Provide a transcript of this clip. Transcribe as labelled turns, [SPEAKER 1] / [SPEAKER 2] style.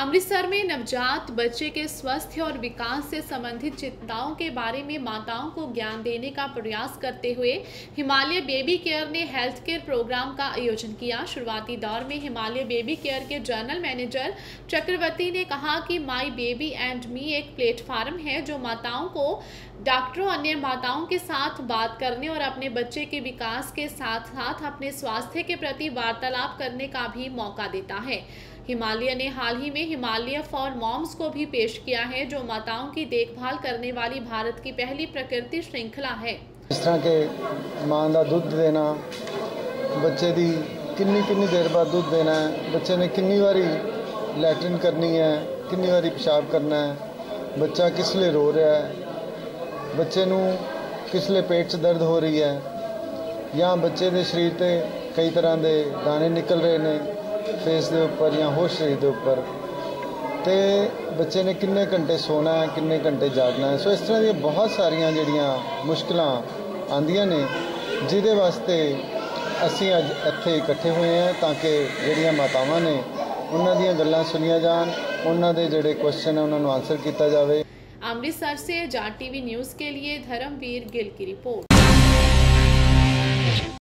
[SPEAKER 1] अमृतसर में नवजात बच्चे के स्वास्थ्य और विकास से संबंधित चिंताओं के बारे में माताओं को ज्ञान देने का प्रयास करते हुए हिमालय बेबी केयर ने हेल्थ केयर प्रोग्राम का आयोजन किया। शुरुआती दौर में हिमालय बेबी केयर के जनरल मैनेजर चक्रवर्ती ने कहा कि माई बेबी एंड मी एक प्लेटफार्म है जो माताओं को डॉक्टरों, अन्य माताओं के साथ बात करने और अपने बच्चे के विकास के साथ साथ अपने स्वास्थ्य के प्रति वार्तालाप करने का भी मौका देता है। हिमालय ने हाल ही में हिमालय फॉर मॉम्स को भी पेश किया है जो माताओं की देखभाल करने वाली भारत की पहली प्रकृति श्रृंखला है
[SPEAKER 2] ਇਸ ਤਰ੍ਹਾਂ ਕਿ ਮਾਂ ਦਾ ਦੁੱਧ ਦੇਣਾ ਬੱਚੇ ਦੀ ਕਿੰਨੀ ਕਿੰਨੀ ਦੇਰ ਬਾਅਦ ਦੁੱਧ ਦੇਣਾ ਹੈ ਬੱਚੇ ਨੇ ਕਿੰਨੀ ਵਾਰੀ ਲੈਟਰਿਨ ਕਰਨੀ ਹੈ ਕਿੰਨੀ ਵਾਰੀ ਪਿਸ਼ਾਬ ਕਰਨਾ ਹੈ ਬੱਚਾ ਕਿਸ ਲਈ ਰੋ ਰਿਹਾ ਹੈ ਬੱਚੇ ਨੂੰ ਕਿਸ ਲਈ ਪੇਟ 'ਚ ਦਰਦ ਹੋ ਰਹੀ ਹੈ ਜਾਂ ਬੱਚੇ ਦੇ ਸਰੀਰ ਤੇ ਕਈ ਤਰ੍ਹਾਂ ਦੇ ਦਾਣੇ ਨਿਕਲ ਰਹੇ ਨੇ ਫੇਸ ਦੇ ਉੱਪਰ ਜਾਂ ਹੋਰ ਸਰੀਰ ਦੇ ਉੱਪਰ ਤੇ ਬੱਚੇ ਨੇ ਕਿੰਨੇ ਘੰਟੇ ਸੋਣਾ ਹੈ ਕਿੰਨੇ ਘੰਟੇ ਜਾਗਣਾ ਹੈ ਸੋ ਇਸ ਤਰ੍ਹਾਂ ਦੀਆਂ ਬਹੁਤ ਸਾਰੀਆਂ ਜਿਹੜੀਆਂ ਮੁਸ਼ਕਲਾਂ ਆਂਦੀਆਂ ਨੇ ਜਿਹਦੇ ਵਾਸਤੇ ਅਸੀਂ ਅੱਜ ਇੱਥੇ ਇਕੱਠੇ ਹੋਏ ਹਾਂ ਤਾਂ ਕਿ ਜਿਹੜੀਆਂ ਮਾਤਾਵਾਂ ਨੇ ਉਹਨਾਂ ਦੀਆਂ ਗੱਲਾਂ ਸੁਣੀਆਂ ਜਾਣ ਉਹਨਾਂ ਦੇ ਜਿਹੜੇ ਕੁਐਸਚਨ ਹੈ ਉਹਨਾਂ ਨੂੰ ਆਨਸਰ ਕੀਤਾ ਜਾਵੇ
[SPEAKER 1] अमृतसर से जाट टीवी न्यूज के लिए धर्मवीर गिल की रिपोर्ट